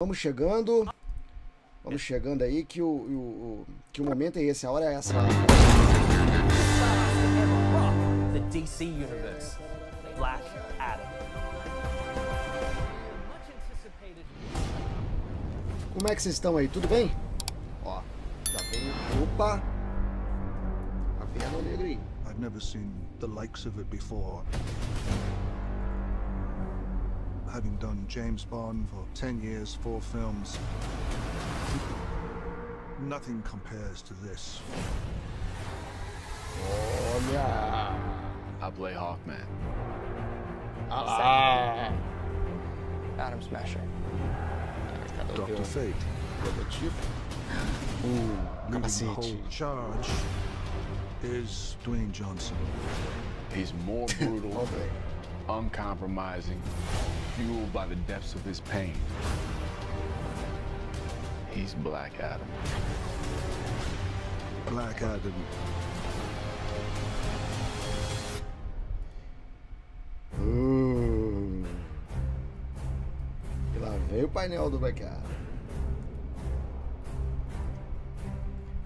Vamos chegando. Vamos chegando aí que o, o, o- que o momento é esse, a hora é essa. the DC Universe, Black Adam. Como é que vocês estão aí? Tudo bem? Ó, já tem. Opa! A perna negra aí. I've never seen the likes of it before. Having done James Bond for 10 years, four films, nothing compares to this. Olha! I play Hawkman. Ah lá! Atom Smasher. Cadê o teu Dr. Fate, prototipo? Uh, leading the whole charge is Dwayne Johnson. He's more brutal, Ó, velho. uncompromising, fueled by the depths of his pain. He's Black Adam. Black Adam. Uh. E lá vem o painel do Black Adam.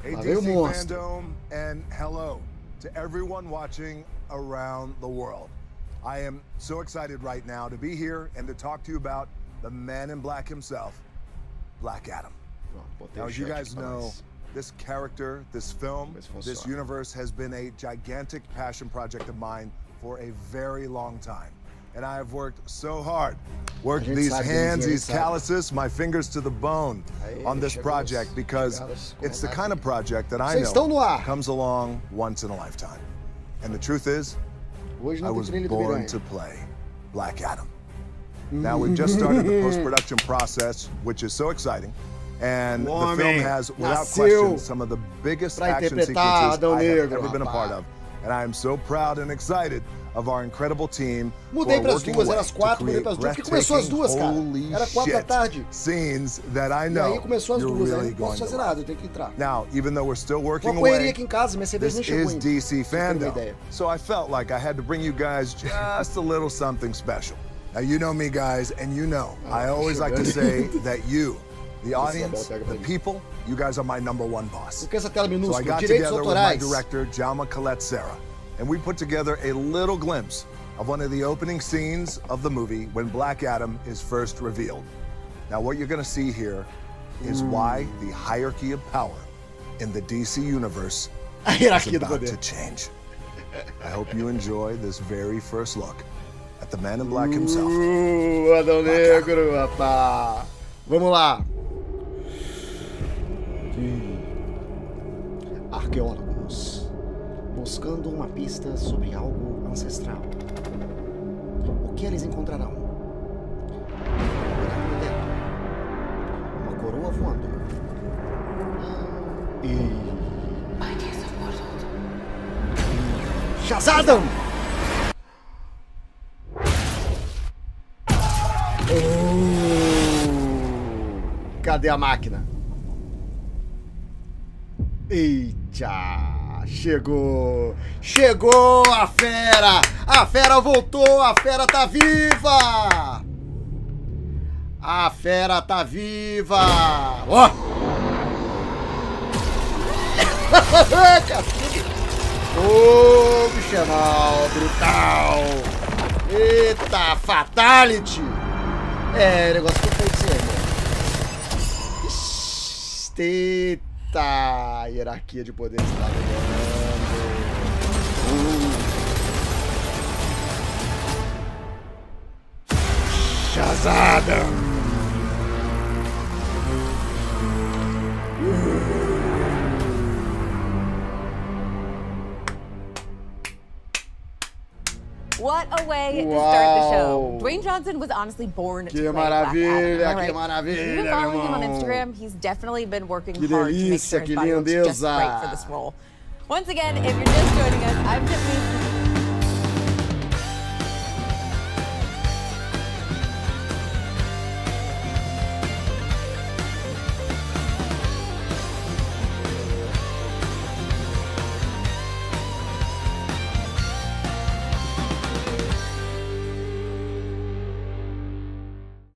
Hey, Lá vem o DC monstro. FanDome, and hello to everyone watching around the world. I am so excited right now to be here and to talk to you about the man in black himself, Black Adam. Ó, botei Now, as you guys know, this character, this film, this universe has been a gigantic passion project of mine for a very long time. And I have worked so hard, worked these hands, these calluses, my fingers to the bone on this project because it's the kind of project that I know comes along once in a lifetime. And the truth is, Hoje I não tem was trilha do born to play Black Adam. Now we've just started the post-production process, which is so exciting. And the film has, without question, some of the biggest pra action interpretar sequences Adão I have Negro, ever been a part of. And I am so proud and excited of our incredible team Mudei pras working duas, era às quatro, mudei create pras duas, porque começou às duas, cara. Era quatro da tarde. Scenes that I know aí começou às aí really não going posso fazer nada, eu tenho que entrar. Now, even though we're still working Uma correria away, aqui em casa, minha cerveja this nem chegou is ainda. DC FanDome. So I felt like I had to bring you guys just a little something special. Now you know me guys, and you know ah, I always like to say that you, the audience, the people, you guys are my number one boss. Essa tela So I got together with my director, Jaume Collet-Serra, and we put together a little glimpse of one of the opening scenes of the movie when Black Adam is first revealed. Now, what you're going to see here is why the hierarchy of power in the DC universe is about to change. I hope you enjoy this very first look at the man in black himself. Uh, Adão Negro, rapá. Vamos lá. Arqueólogos. Buscando uma pista sobre algo ancestral. O que eles encontrarão? Um. Uma coroa voando. E... Shazadam! Oh, Cadê a máquina? Eita! Chegou! Chegou a fera! A fera voltou! A fera tá viva! A fera tá viva! Ó! Cacete! Ô, bicho é mal, brutal! Eita, fatality! É, negócio que eu falei de ser, Eita, hierarquia de poder está Uh. Shazada! What a way to start the show. Dwayne Johnson was honestly born Que to play Black maravilha, Adam. que right? maravilha, If you've been following him on. Instagram, he's definitely been working Que hard to make sure his body looks just right for this role. Once again, if you're just joining us, I'm Tiffany